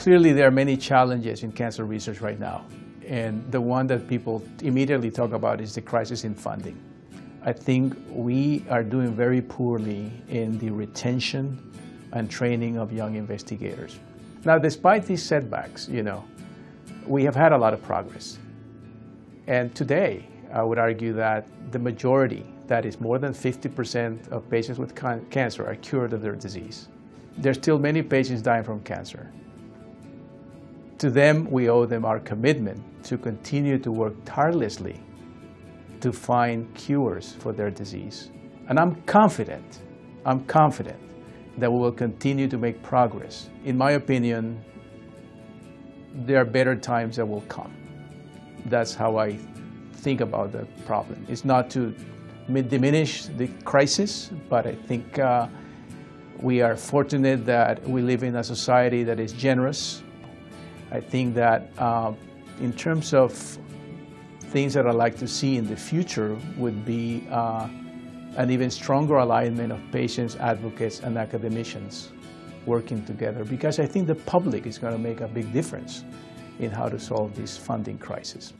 Clearly, there are many challenges in cancer research right now. And the one that people immediately talk about is the crisis in funding. I think we are doing very poorly in the retention and training of young investigators. Now, despite these setbacks, you know, we have had a lot of progress. And today, I would argue that the majority, that is more than 50% of patients with can cancer are cured of their disease. There's still many patients dying from cancer. To them, we owe them our commitment to continue to work tirelessly to find cures for their disease. And I'm confident, I'm confident that we will continue to make progress. In my opinion, there are better times that will come. That's how I think about the problem. It's not to diminish the crisis, but I think uh, we are fortunate that we live in a society that is generous. I think that uh, in terms of things that I'd like to see in the future would be uh, an even stronger alignment of patients, advocates, and academicians working together because I think the public is going to make a big difference in how to solve this funding crisis.